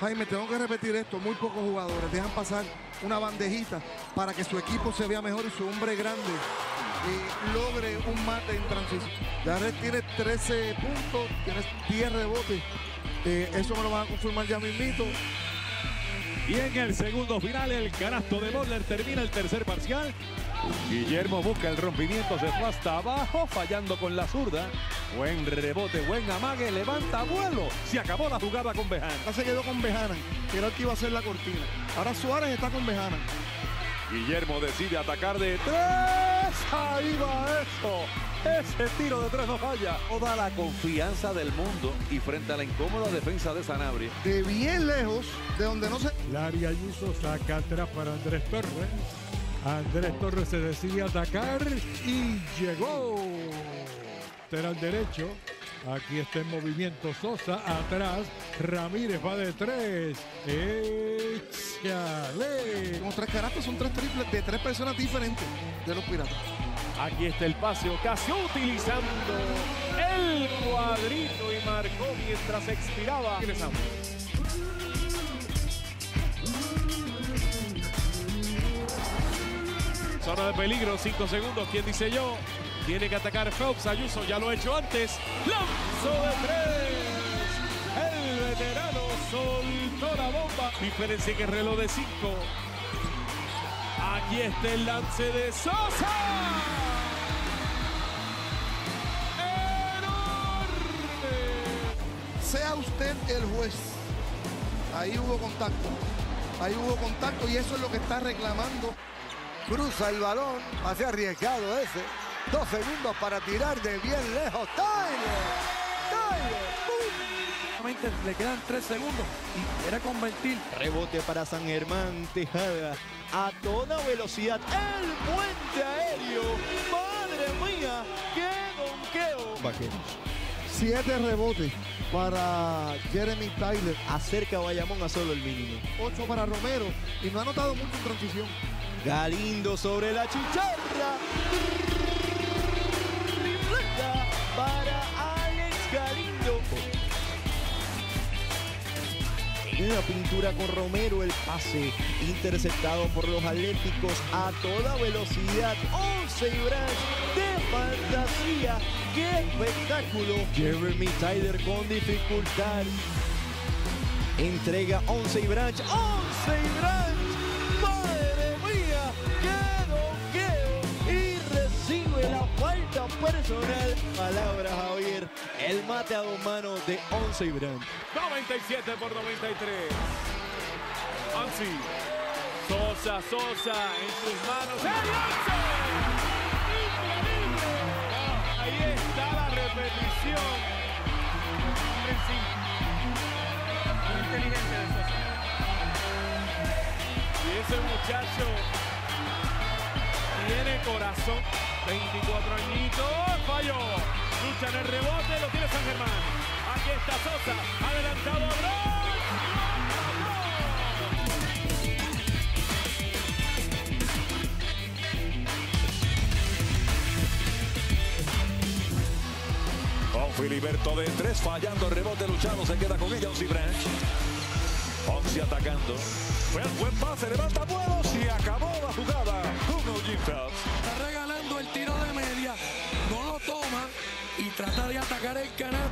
Jaime, tengo que repetir esto, muy pocos jugadores dejan pasar una bandejita para que su equipo se vea mejor y su hombre grande eh, logre un mate en transición. Jared tiene 13 puntos, tiene 10 rebotes. Eh, eso me lo van a confirmar ya mismito. Y en el segundo final, el canasto de Butler termina el tercer parcial. Guillermo busca el rompimiento, se fue hasta abajo, fallando con la zurda. Buen rebote, buen amague, levanta vuelo. Se acabó la jugada con Bejana. Ahora se quedó con Bejana, que era el que iba a hacer la cortina. Ahora Suárez está con Bejana. Guillermo decide atacar de tres. Ahí va eso. Ese tiro de tres no falla. Toda la confianza del mundo y frente a la incómoda defensa de Sanabria. De bien lejos, de donde no se... Larry Ayuso saca atrás para Andrés Torres. Andrés Torres se decide a atacar y llegó. Al derecho. Aquí está en movimiento Sosa. Atrás. Ramírez va de tres. Échale. Como tres caracteres son tres triples de tres personas diferentes de los piratas. Aquí está el pase Ocasio utilizando el cuadrito y marcó mientras expiraba. Regresamos. Zona de peligro, 5 segundos. ¿Quién dice yo? Tiene que atacar Phelps. Ayuso ya lo ha hecho antes. Lanzo de tres. El veterano soltó la bomba. Diferencia que reloj de 5. Aquí está el lance de Sosa. ¡Enorme! Sea usted el juez. Ahí hubo contacto. Ahí hubo contacto y eso es lo que está reclamando. Cruza el balón, pase arriesgado ese. Dos segundos para tirar de bien lejos. Tyler, Tyler, le quedan tres segundos y era convertir. Rebote para San Germán Tejada. A toda velocidad. El puente aéreo. Madre mía. ¡Qué donqueo! Vaqueros. Siete rebotes para Jeremy Tyler. Acerca a Bayamón a solo el mínimo. Ocho para Romero. Y no ha notado mucho en transición. Galindo sobre la chicharra. Para Alex Galindo. En pintura con Romero el pase interceptado por los Atléticos a toda velocidad. 11 y Branch de fantasía. ¡Qué espectáculo! Jeremy Tyler con dificultad. Entrega 11 y Branch. 11 y Branch. Personal. Palabra Javier. El mate a dos manos de 11 y Branch. 97 por 93. Ansi. Sosa, Sosa en sus manos. ¡El! ¡Increíble! Ahí está la repetición. Muy inteligente de Sosa. Y ese muchacho corazón. 24 añitos. Falló. Lucha en el rebote. Lo tiene San Germán. Aquí está Sosa. Adelantado a Filiberto de tres, fallando el rebote, luchando, se queda con ella Onsi Branch. Onsi atacando. Fue el buen pase, levanta vuelos y acabó la Está regalando el tiro de media. No lo toma y trata de atacar el canasto.